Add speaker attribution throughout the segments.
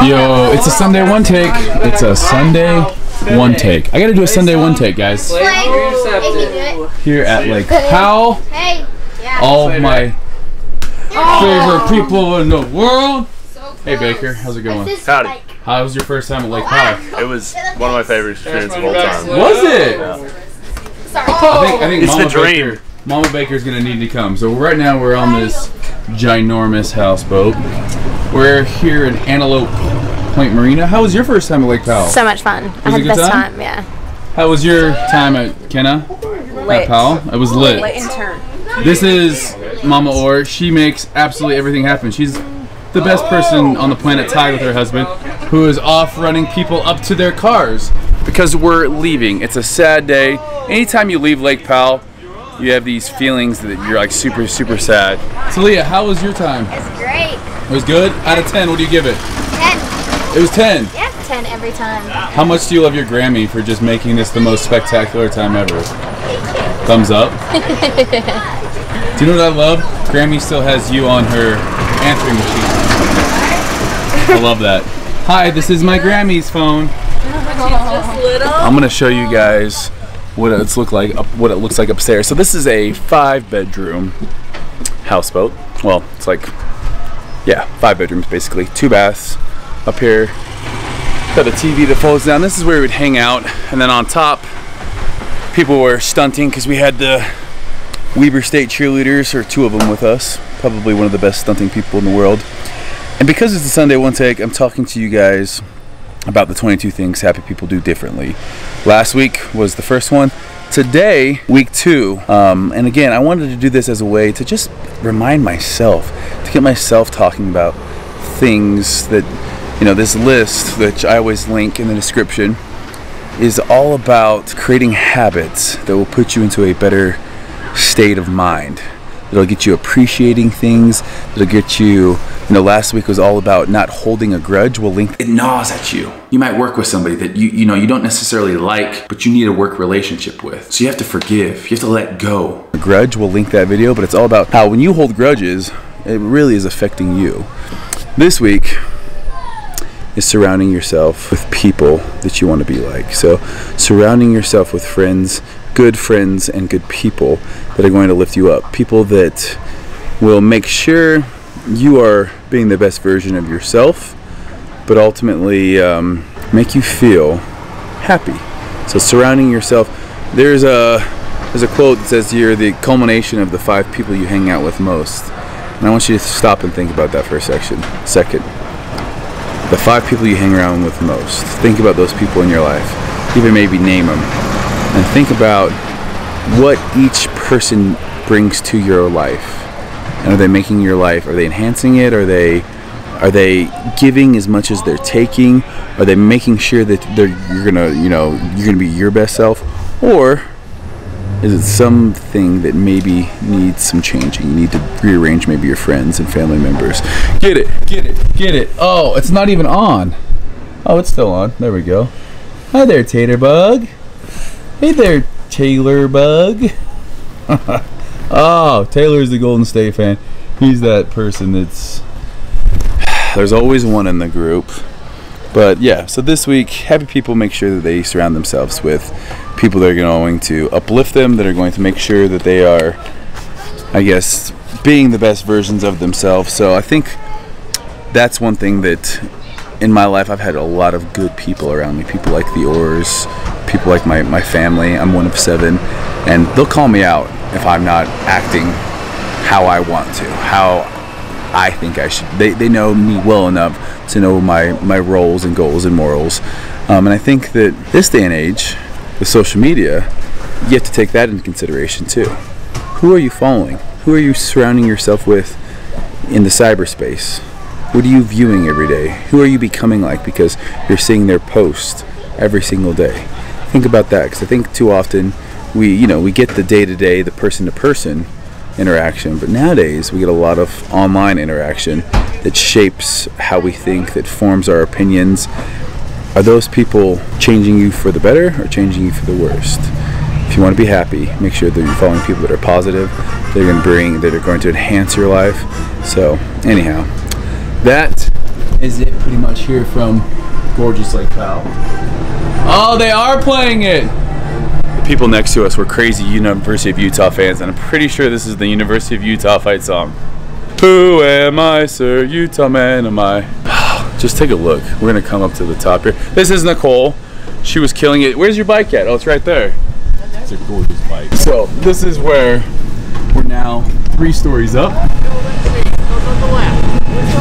Speaker 1: Yo, it's a Sunday one take. It's a Sunday one take. I gotta do a Sunday one take, guys.
Speaker 2: Hey, can you do it?
Speaker 1: Here at Lake Powell,
Speaker 2: Hey. Yeah.
Speaker 1: all my favorite people in the world. Hey Baker, how's it going?
Speaker 2: This
Speaker 3: Howdy.
Speaker 1: How was your first time at Lake Powell?
Speaker 3: Oh, it was one of my favorite experiences of all time.
Speaker 1: Was it?
Speaker 2: Sorry.
Speaker 1: I think, I think
Speaker 3: It's the
Speaker 1: Mama
Speaker 3: dream.
Speaker 1: Baker, Mama Baker's gonna need to come. So right now we're on this ginormous houseboat. We're here in Antelope Point Marina. How was your first time at Lake Powell?
Speaker 4: So much fun. I
Speaker 1: Was it
Speaker 4: had the best
Speaker 1: time?
Speaker 4: time? Yeah.
Speaker 1: How was your time at Kenna? At Powell? It was lit.
Speaker 5: Lit and.
Speaker 1: This is Mama Orr. She makes absolutely everything happen. She's the best person on the planet tied with her husband, who is off running people up to their cars. Because we're leaving. It's a sad day. Anytime you leave Lake Powell, you have these feelings that you're like super, super sad. So Leah, how was your time?
Speaker 2: It's great.
Speaker 1: It was good? Out of 10, what do you give it?
Speaker 2: Ten.
Speaker 1: It was 10.
Speaker 2: Yeah, ten every time.
Speaker 1: How much do you love your Grammy for just making this the most spectacular time ever? Thumbs up. do you know what I love? Grammy still has you on her answering machine. I love that. Hi, this is my Grammy's phone. I'm gonna show you guys what it's look like up, what it looks like upstairs. So this is a five bedroom houseboat. Well, it's like yeah, five bedrooms basically, two baths up here. Got a TV that folds down. This is where we would hang out, and then on top, people were stunting because we had the Weber State cheerleaders, or two of them with us. Probably one of the best stunting people in the world. And because it's a Sunday one take, I'm talking to you guys about the 22 things happy people do differently. Last week was the first one. Today, week two. Um, and again, I wanted to do this as a way to just remind myself, to get myself talking about things that, you know, this list, which I always link in the description, is all about creating habits that will put you into a better state of mind. It'll get you appreciating things. It'll get you, you know, last week was all about not holding a grudge. Well, link it gnaws at you. You might work with somebody that you, you know, you don't necessarily like, but you need a work relationship with. So you have to forgive. You have to let go. A grudge, we'll link that video, but it's all about how when you hold grudges, it really is affecting you. This week, is surrounding yourself with people that you want to be like. So, surrounding yourself with friends, good friends, and good people that are going to lift you up. People that will make sure you are being the best version of yourself, but ultimately um, make you feel happy. So, surrounding yourself. There's a there's a quote that says you're the culmination of the five people you hang out with most. And I want you to stop and think about that for a section. Second the five people you hang around with most. Think about those people in your life. Even maybe name them. And think about what each person brings to your life. And are they making your life? Are they enhancing it? Are they are they giving as much as they're taking? Are they making sure that they're you're gonna you know you're gonna be your best self? Or is it something that maybe needs some changing? You need to rearrange maybe your friends and family members. Get it, get it, get it. Oh, it's not even on. Oh, it's still on. There we go. Hi there, Tater Bug. Hey there, Taylor Bug. oh, Taylor's the Golden State fan. He's that person that's. There's always one in the group. But yeah, so this week, happy people make sure that they surround themselves with people that are going to uplift them, that are going to make sure that they are, I guess, being the best versions of themselves. So I think that's one thing that in my life I've had a lot of good people around me. People like the Orrs, people like my, my family. I'm one of seven. And they'll call me out if I'm not acting how I want to, how I think I should. They, they know me well enough to know my, my roles and goals and morals. Um, and I think that this day and age, with social media, you have to take that into consideration too. Who are you following? Who are you surrounding yourself with in the cyberspace? What are you viewing every day? Who are you becoming like because you're seeing their post every single day? Think about that because I think too often we, you know, we get the day to day, the person to person interaction, but nowadays we get a lot of online interaction that shapes how we think, that forms our opinions. Are those people changing you for the better or changing you for the worst? If you want to be happy, make sure that you're following people that are positive, that are going to bring, that are going to enhance your life. So, anyhow, that is it pretty much here from gorgeous Lake Powell. Oh, they are playing it. The people next to us were crazy University of Utah fans, and I'm pretty sure this is the University of Utah fight song. Who am I, sir? Utah man am I? Just take a look. We're gonna come up to the top here. This is Nicole. She was killing it. Where's your bike at? Oh, it's right there. It's a gorgeous bike. So this is where we're now three stories up.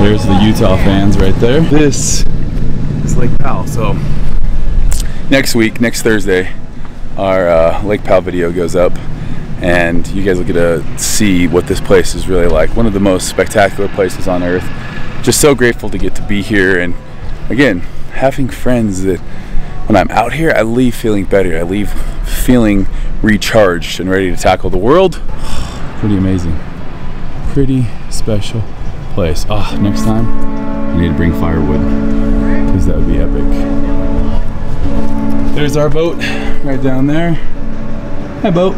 Speaker 1: There's the Utah fans right there. This is Lake Powell. So next week, next Thursday, our uh, Lake Powell video goes up, and you guys will get to see what this place is really like. One of the most spectacular places on earth. Just so grateful to get to be here, and again, having friends that when I'm out here, I leave feeling better. I leave feeling recharged and ready to tackle the world. Pretty amazing. Pretty special place. Ah, next time I need to bring firewood because that would be epic. There's our boat right down there. Hi, boat.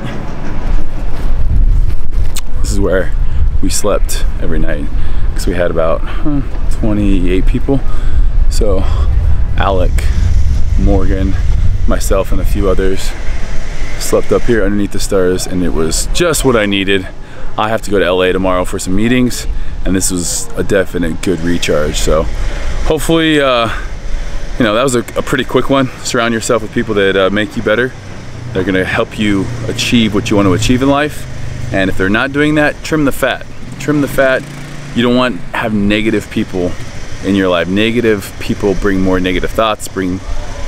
Speaker 1: This is where we slept every night because we had about huh, 28 people. So, Alec, Morgan, myself, and a few others slept up here underneath the stars, and it was just what I needed. I have to go to LA tomorrow for some meetings, and this was a definite good recharge. So, hopefully, uh, you know, that was a, a, pretty quick one. Surround yourself with people that uh, make you better. They're gonna help you achieve what you want to achieve in life. And if they're not doing that, trim the fat. Trim the fat. You don't want have negative people in your life. Negative people bring more negative thoughts, bring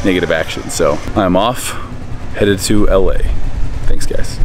Speaker 1: negative action. So I'm off, headed to LA. Thanks guys.